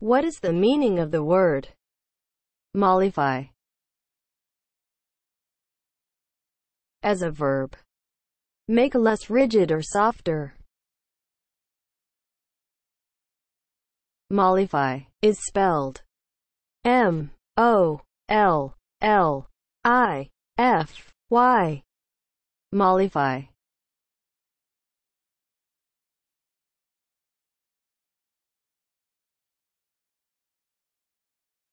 What is the meaning of the word mollify as a verb? Make less rigid or softer. Mollify is spelled M O L L I F Y. Mollify